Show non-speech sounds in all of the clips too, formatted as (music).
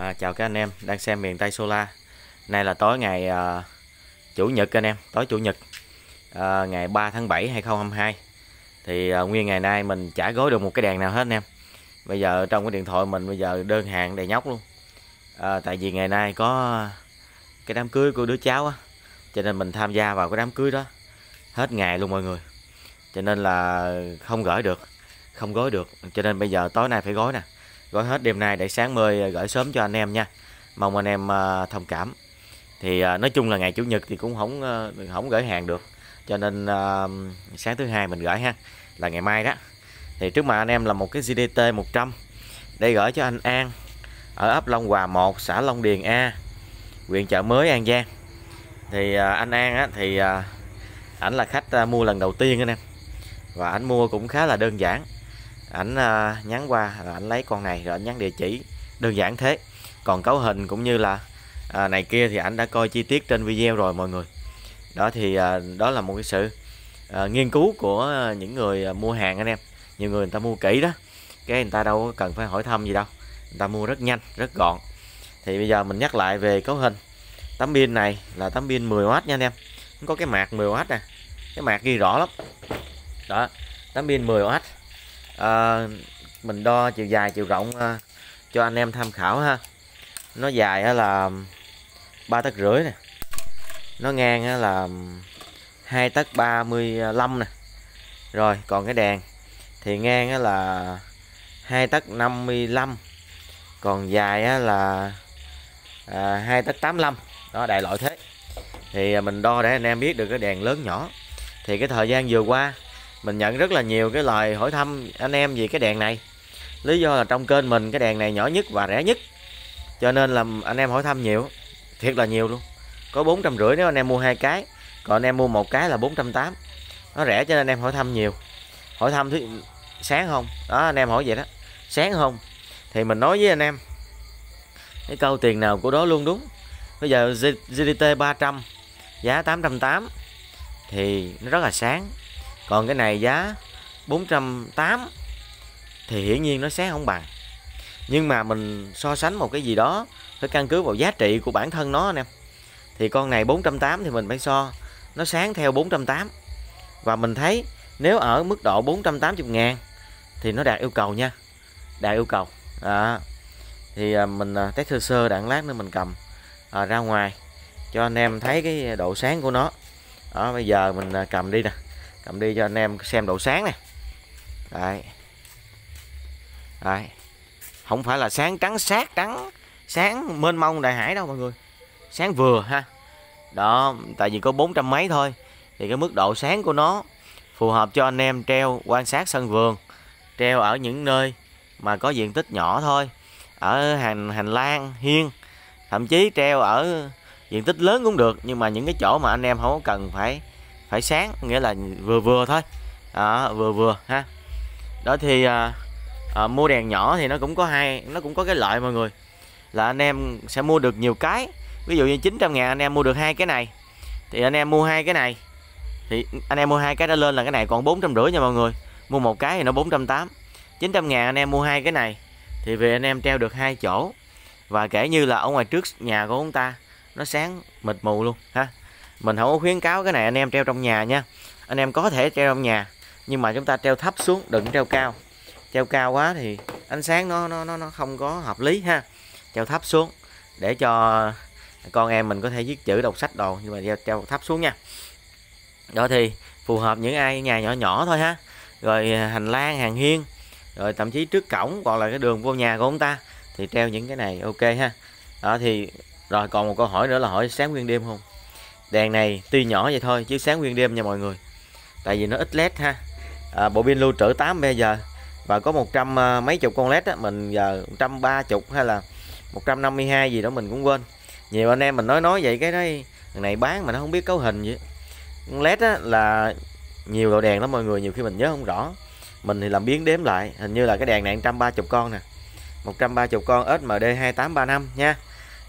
À, chào các anh em đang xem miền Tây Solar. Nay là tối ngày à, Chủ nhật anh em, tối Chủ nhật à, ngày 3 tháng 7 2022. Thì à, nguyên ngày nay mình chả gối được một cái đèn nào hết anh em. Bây giờ trong cái điện thoại mình bây giờ đơn hàng đầy nhóc luôn. À, tại vì ngày nay có cái đám cưới của đứa cháu á, cho nên mình tham gia vào cái đám cưới đó hết ngày luôn mọi người. Cho nên là không gửi được, không gối được. Cho nên bây giờ tối nay phải gối nè gói hết đêm nay để sáng mơi à, gửi sớm cho anh em nha. Mong anh em à, thông cảm. Thì à, nói chung là ngày chủ nhật thì cũng không không gửi hàng được. Cho nên sáng thứ hai mình gửi ha là ngày mai đó. Thì trước mặt anh em là một cái GDT 100 đây gửi cho anh An ở ấp Long Hòa 1 xã Long Điền A huyện chợ mới An Giang. Thì anh An á, thì ảnh là khách mua lần đầu tiên anh em. Và ảnh mua cũng khá là đơn giản ảnh uh, nhắn qua là ảnh lấy con này rồi ảnh nhắn địa chỉ. Đơn giản thế. Còn cấu hình cũng như là à, này kia thì ảnh đã coi chi tiết trên video rồi mọi người. Đó thì à, đó là một cái sự à, nghiên cứu của những người à, mua hàng anh em. Nhiều người người ta mua kỹ đó. Cái người ta đâu cần phải hỏi thăm gì đâu. Người ta mua rất nhanh rất gọn. Thì bây giờ mình nhắc lại về cấu hình. Tấm pin này là tấm pin 10W nha anh em. Có cái mạc 10W nè. Cái mạc ghi rõ lắm. Đó tấm pin 10W à, mình đo chiều dài chiều rộng à, cho anh em tham khảo ha. Nó dài là ba tấc rưỡi nè. Nó ngang là hai tấc 35 nè. Rồi còn cái đèn thì ngang là hai tấc 55 còn dài là ờ, hai tấc 85 đó đại loại thế. Thì mình đo để anh em biết được cái đèn lớn nhỏ. Thì cái thời gian vừa qua mình nhận rất là nhiều cái lời hỏi thăm anh em về cái đèn này. Lý do là trong kênh mình cái đèn này nhỏ nhất và rẻ nhất. Cho nên là anh em hỏi thăm nhiều, thiệt là nhiều luôn. Có bốn trăm rưỡi nếu anh em mua hai cái, còn anh em mua một cái là bốn trăm tám. Nó rẻ cho nên anh em hỏi thăm nhiều. Hỏi thăm thứ sáng không? Đó, anh em hỏi vậy đó. Sáng không? Thì mình nói với anh em. Cái câu tiền nào của đó luôn đúng. Bây giờ GDT 300 giá 880 thì nó rất là sáng còn cái này giá 408 thì hiển nhiên nó sáng không bằng. Nhưng mà mình so sánh một cái gì đó phải căn cứ vào giá trị của bản thân nó anh em. Thì con này 408 thì mình phải so nó sáng theo 408 và mình thấy nếu ở mức độ 480 ngàn thì nó đạt yêu cầu nha đạt yêu cầu. À, thì mình à, test sơ sơ đạn lát nữa mình cầm à, ra ngoài cho anh em thấy cái độ sáng của nó. Đó bây giờ mình à, cầm đi nè cầm đi cho anh em xem độ sáng nè. Đấy. Đấy. Không phải là sáng trắng sát trắng, sáng mênh mông đại hải đâu mọi người. Sáng vừa ha. Đó, tại vì có bốn trăm mấy thôi. Thì cái mức độ sáng của nó phù hợp cho anh em treo quan sát sân vườn, treo ở những nơi mà có diện tích nhỏ thôi. Ở hành hành lang, hiên, thậm chí treo ở diện tích lớn cũng được. Nhưng mà những cái chỗ mà anh em không cần phải phải sáng nghĩa là vừa vừa thôi. Đó, vừa vừa ha. Đó thì à, à, mua đèn nhỏ thì nó cũng có hai nó cũng có cái lợi mọi người. Là anh em sẽ mua được nhiều cái. Ví dụ như 900 ngàn anh em mua được hai cái này. Thì anh em mua hai cái này. Thì anh em mua hai cái đã lên là cái này còn bốn trăm rưỡi nha mọi người. Mua một cái thì nó bốn trăm tám. chín trăm ngàn anh em mua hai cái này. Thì về anh em treo được hai chỗ. Và kể như là ở ngoài trước nhà của chúng ta nó sáng mịt mù luôn ha mình không có khuyến cáo cái này anh em treo trong nhà nha. Anh em có thể treo trong nhà nhưng mà chúng ta treo thấp xuống đừng treo cao. Treo cao quá thì ánh sáng nó nó nó nó không có hợp lý ha. Treo thấp xuống để cho con em mình có thể viết chữ đọc sách đồ nhưng mà treo, treo thấp xuống nha. Đó thì phù hợp những ai nhà nhỏ nhỏ thôi ha. Rồi à, hành lang hàng hiên rồi thậm chí trước cổng còn là cái đường vô nhà của ông ta thì treo những cái này ok ha. Đó thì rồi còn một câu hỏi nữa là hỏi sáng nguyên đêm không? Đèn này tuy nhỏ vậy thôi chứ sáng nguyên đêm nha mọi người. Tại vì nó ít led ha. À, bộ pin lưu trữ 8 giờ và có một trăm à, mấy chục con led á mình giờ 130 hay là 152 gì đó mình cũng quên. Nhiều anh em mình nói nói vậy cái đấy này bán mà nó không biết cấu hình vậy led á là nhiều loại đèn lắm mọi người nhiều khi mình nhớ không rõ. Mình thì làm biến đếm lại hình như là cái đèn này 130 con nè. 130 con SMD 2835 nha.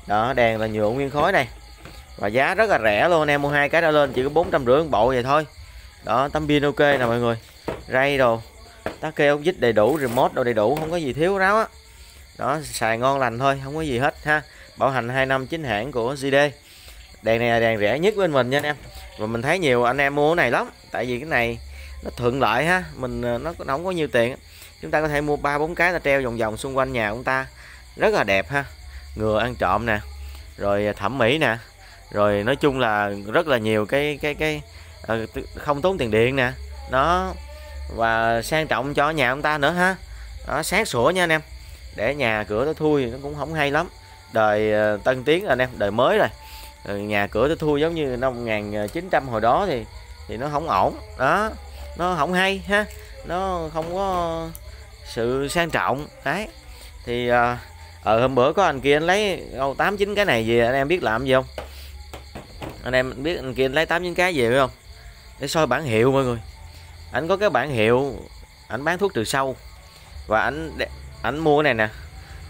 Đó đèn là nhựa nguyên khối này và giá rất là rẻ luôn anh em mua hai cái đã lên chỉ có bốn trăm rưỡi bộ vậy thôi. Đó tấm pin ok nè mọi người. Ray đồ. Tắt kêu ốc vít đầy đủ remote đồ đầy đủ không có gì thiếu ráo á. Đó xài ngon lành thôi không có gì hết ha. Bảo hành 2 năm chính hãng của GD đèn này là đèn rẻ nhất bên mình nha anh em. Và mình thấy nhiều anh em mua cái này lắm tại vì cái này nó thuận lợi ha. Mình ờ, nó, nó không có nhiều tiền chúng ta có thể mua ba bốn cái là treo vòng vòng xung quanh nhà chúng ta. Rất là đẹp ha. Ngừa ăn trộm nè. Rồi ờ, thẩm mỹ nè rồi nói chung là rất là nhiều cái cái cái ờ, không tốn tiền điện nè. Nó và sang trọng cho nhà ông ta nữa ha. Đó, sáng sủa nha anh em. Để nhà cửa nó thui nó cũng không hay lắm. Đời ờ, tân tiến anh em đời mới rồi. Ờ, nhà cửa nó thui giống như năm 1900 hồi đó thì thì nó không ổn. Đó. Nó không hay ha. Nó không có sự sang trọng. Đấy. Thì ờ à, hôm bữa có anh kia anh lấy ô tám chín cái này gì anh em biết làm gì không? Anh em biết anh kia anh lấy tám những cái gì phải không? Để soi bản hiệu mọi người. Anh có cái bản hiệu anh bán thuốc trừ sâu. Và anh anh mua cái này nè.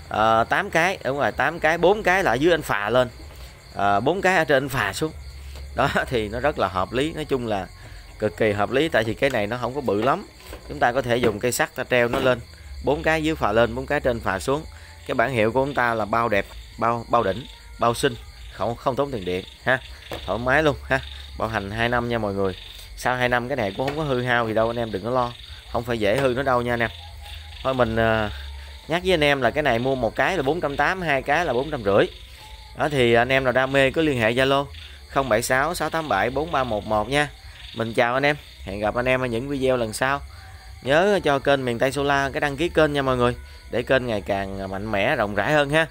Ờ, à, 8 cái đúng rồi 8 cái bốn cái là dưới anh phà lên. Ờ, à, 4 cái ở trên anh phà xuống. Đó (laughs) thì nó rất là hợp lý. Nói chung là cực kỳ hợp lý tại vì cái này nó không có bự lắm. Chúng ta có thể dùng cây sắt ta treo nó lên. Bốn cái dưới phà lên bốn cái trên phà xuống. Cái bản hiệu của chúng ta là bao đẹp bao bao đỉnh bao xinh không không tốn tiền điện ha. Thoải mái luôn ha. Bảo hành 2 năm nha mọi người. Sau 2 năm cái này cũng không có hư hao gì đâu anh em đừng có lo. Không phải dễ hư nó đâu nha anh em. Thôi mình uh, nhắc với anh em là cái này mua một cái là 480 hai cái là 450 đó thì anh em nào đam mê cứ liên hệ Zalo 076 687 4311 nha. Mình chào anh em. Hẹn gặp anh em ở những video lần sau. Nhớ cho kênh miền Tây Solar cái đăng ký kênh nha mọi người để kênh ngày càng mạnh mẽ rộng rãi hơn ha.